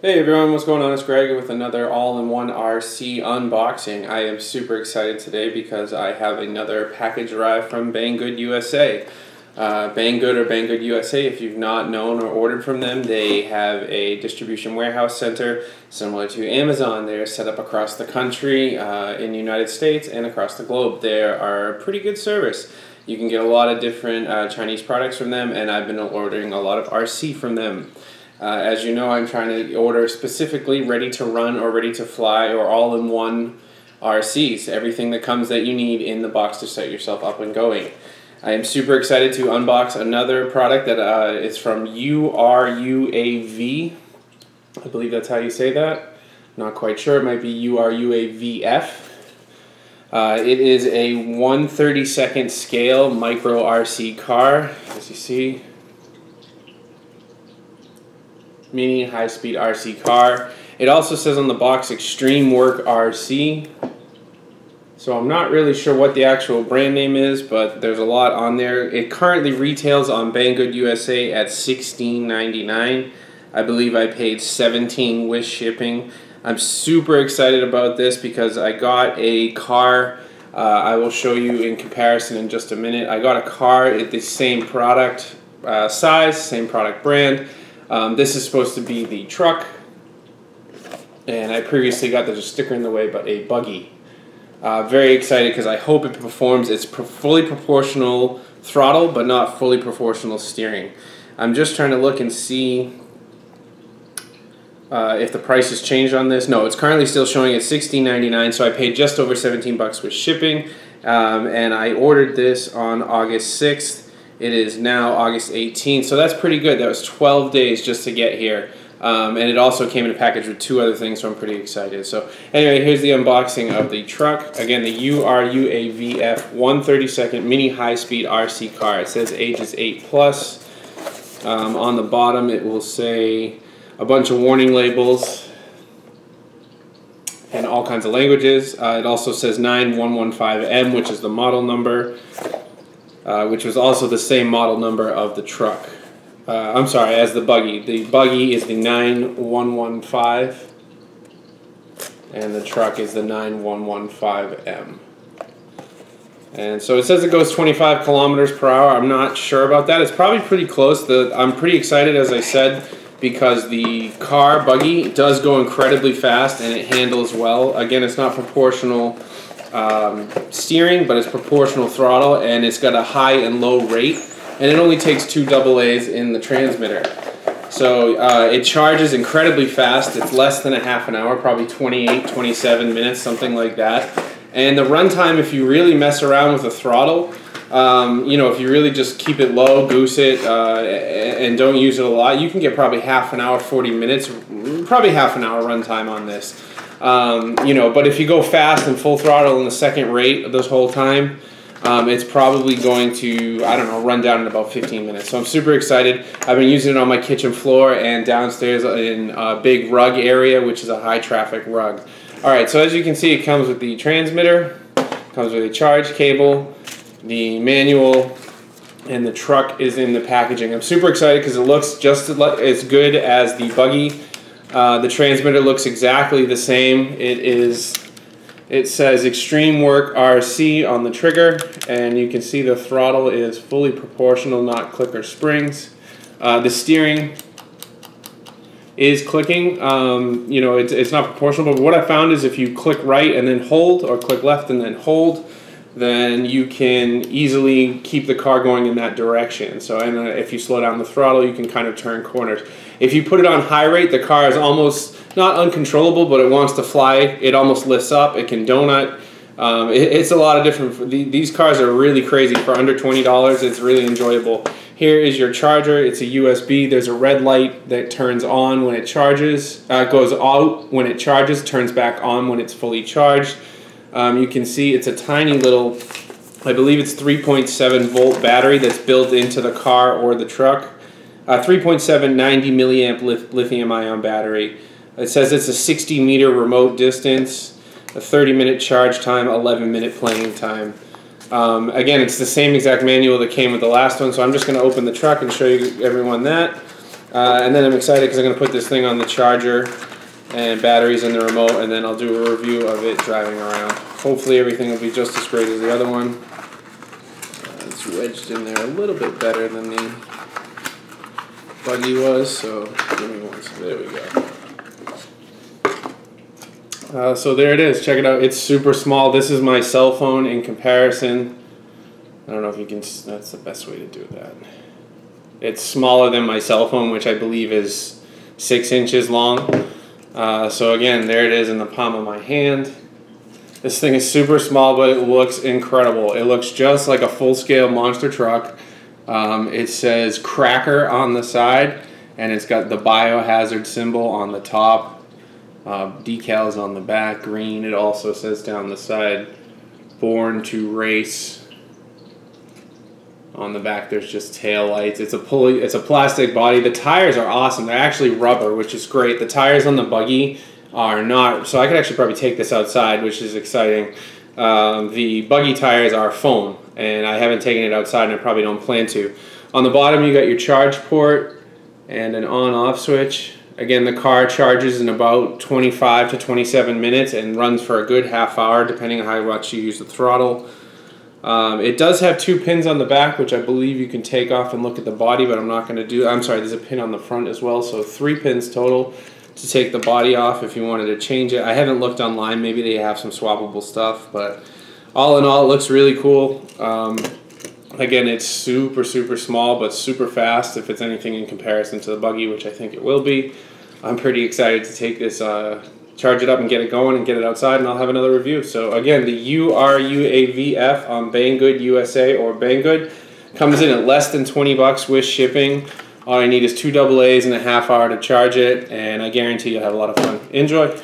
Hey everyone, what's going on? It's Greg with another all-in-one RC unboxing. I am super excited today because I have another package arrive from Banggood USA. Uh, Banggood or Banggood USA, if you've not known or ordered from them, they have a distribution warehouse center similar to Amazon. They're set up across the country uh, in the United States and across the globe. They are a pretty good service. You can get a lot of different uh, Chinese products from them, and I've been ordering a lot of RC from them. Uh, as you know, I'm trying to order specifically ready to run or ready to fly or all in one RCs. Everything that comes that you need in the box to set yourself up and going. I am super excited to unbox another product that uh, is from URUAV. I believe that's how you say that. Not quite sure. It might be URUAVF. Uh, it is a 132nd scale micro RC car, as you see mini high-speed RC car. It also says on the box Extreme Work RC. So I'm not really sure what the actual brand name is, but there's a lot on there. It currently retails on Banggood USA at $16.99. I believe I paid 17 with shipping. I'm super excited about this because I got a car. Uh, I will show you in comparison in just a minute. I got a car at the same product uh, size, same product brand. Um, this is supposed to be the truck, and I previously got there's a sticker in the way, but a buggy. Uh, very excited because I hope it performs. It's fully proportional throttle, but not fully proportional steering. I'm just trying to look and see uh, if the price has changed on this. No, it's currently still showing at $16.99, so I paid just over 17 bucks with shipping, um, and I ordered this on August 6th. It is now August 18th, so that's pretty good. That was 12 days just to get here. Um, and it also came in a package with two other things, so I'm pretty excited. So anyway, here's the unboxing of the truck. Again, the URUAVF 132nd mini high-speed RC car. It says ages 8 plus. Um, on the bottom, it will say a bunch of warning labels and all kinds of languages. Uh, it also says 9115M, which is the model number. Uh, which was also the same model number of the truck. Uh, I'm sorry, as the buggy. The buggy is the 9115, and the truck is the 9115M. And so it says it goes 25 kilometers per hour. I'm not sure about that. It's probably pretty close. The, I'm pretty excited, as I said, because the car buggy does go incredibly fast and it handles well. Again, it's not proportional um, steering, but it's proportional throttle, and it's got a high and low rate, and it only takes two double A's in the transmitter. So uh, it charges incredibly fast. It's less than a half an hour, probably 28, 27 minutes, something like that. And the runtime, if you really mess around with the throttle, um, you know, if you really just keep it low, goose it, uh, and don't use it a lot, you can get probably half an hour, 40 minutes, probably half an hour runtime on this. Um, you know, but if you go fast and full throttle in the second rate this whole time, um, it's probably going to, I don't know, run down in about 15 minutes. So I'm super excited. I've been using it on my kitchen floor and downstairs in a big rug area, which is a high traffic rug. All right, so as you can see, it comes with the transmitter, comes with a charge cable, the manual, and the truck is in the packaging. I'm super excited because it looks just as good as the buggy uh, the transmitter looks exactly the same. It is, it says Extreme Work RC on the trigger, and you can see the throttle is fully proportional, not clicker springs. Uh, the steering is clicking. Um, you know, it's, it's not proportional, but what I found is if you click right and then hold, or click left and then hold, then you can easily keep the car going in that direction. So, and uh, if you slow down the throttle, you can kind of turn corners. If you put it on high rate, the car is almost not uncontrollable, but it wants to fly. It almost lifts up. It can donut. Um, it, it's a lot of different. These cars are really crazy for under twenty dollars. It's really enjoyable. Here is your charger. It's a USB. There's a red light that turns on when it charges. Uh, goes out when it charges. Turns back on when it's fully charged. Um, you can see it's a tiny little. I believe it's 3.7 volt battery that's built into the car or the truck. Uh, 3.7 90 milliamp lithium ion battery. It says it's a 60 meter remote distance, a 30 minute charge time, 11 minute playing time. Um, again, it's the same exact manual that came with the last one, so I'm just going to open the truck and show you everyone that. Uh, and then I'm excited because I'm going to put this thing on the charger and batteries in the remote, and then I'll do a review of it driving around. Hopefully everything will be just as great as the other one. Uh, it's wedged in there a little bit better than the buggy was, so give me one. So there we go. Uh, so there it is. Check it out. It's super small. This is my cell phone in comparison. I don't know if you can. That's the best way to do that. It's smaller than my cell phone, which I believe is six inches long. Uh, so again, there it is in the palm of my hand. This thing is super small, but it looks incredible. It looks just like a full-scale monster truck. Um, it says Cracker on the side, and it's got the biohazard symbol on the top. Uh, decals on the back, green. It also says down the side, Born to Race on the back there's just tail lights. It's a pulley it's a plastic body. The tires are awesome. They're actually rubber which is great. The tires on the buggy are not so i could actually probably take this outside which is exciting. Um, the buggy tires are foam and i haven't taken it outside and i probably don't plan to. On the bottom you got your charge port and an on off switch. Again the car charges in about 25 to 27 minutes and runs for a good half hour depending on how much you use the throttle um, it does have two pins on the back, which I believe you can take off and look at the body, but I'm not going to do. I'm sorry, there's a pin on the front as well, so three pins total to take the body off if you wanted to change it. I haven't looked online. Maybe they have some swappable stuff, but all in all, it looks really cool. Um, again, it's super, super small, but super fast if it's anything in comparison to the buggy, which I think it will be. I'm pretty excited to take this uh, charge it up and get it going and get it outside, and I'll have another review. So again, the URUAVF on Banggood USA or Banggood comes in at less than 20 bucks with shipping. All I need is two double A's and a half hour to charge it, and I guarantee you'll have a lot of fun. Enjoy.